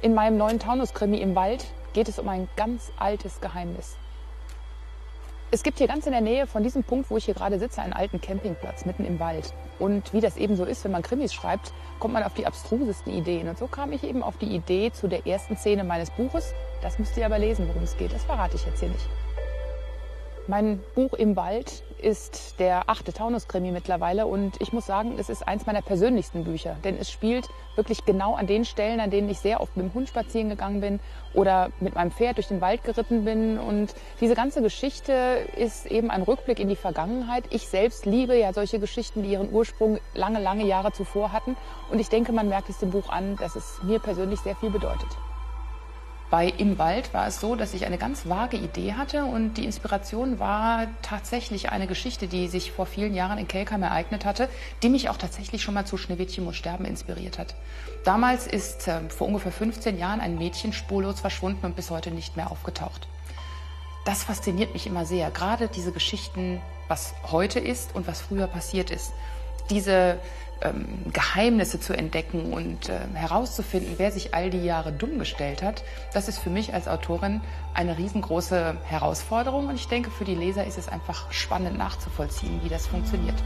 In meinem neuen Taunus-Krimi im Wald geht es um ein ganz altes Geheimnis. Es gibt hier ganz in der Nähe von diesem Punkt, wo ich hier gerade sitze, einen alten Campingplatz mitten im Wald. Und wie das eben so ist, wenn man Krimis schreibt, kommt man auf die abstrusesten Ideen. Und so kam ich eben auf die Idee zu der ersten Szene meines Buches. Das müsst ihr aber lesen, worum es geht. Das verrate ich jetzt hier nicht. Mein Buch Im Wald ist der achte Taunus-Krimi mittlerweile und ich muss sagen, es ist eins meiner persönlichsten Bücher, denn es spielt wirklich genau an den Stellen, an denen ich sehr oft mit dem Hund spazieren gegangen bin oder mit meinem Pferd durch den Wald geritten bin und diese ganze Geschichte ist eben ein Rückblick in die Vergangenheit. Ich selbst liebe ja solche Geschichten, die ihren Ursprung lange, lange Jahre zuvor hatten und ich denke, man merkt es dem Buch an, dass es mir persönlich sehr viel bedeutet. Bei Im Wald war es so, dass ich eine ganz vage Idee hatte und die Inspiration war tatsächlich eine Geschichte, die sich vor vielen Jahren in Kelkheim ereignet hatte, die mich auch tatsächlich schon mal zu Schneewittchen muss sterben inspiriert hat. Damals ist äh, vor ungefähr 15 Jahren ein Mädchen spurlos verschwunden und bis heute nicht mehr aufgetaucht. Das fasziniert mich immer sehr, gerade diese Geschichten, was heute ist und was früher passiert ist. Diese ähm, Geheimnisse zu entdecken und äh, herauszufinden, wer sich all die Jahre dumm gestellt hat, das ist für mich als Autorin eine riesengroße Herausforderung und ich denke, für die Leser ist es einfach spannend nachzuvollziehen, wie das funktioniert.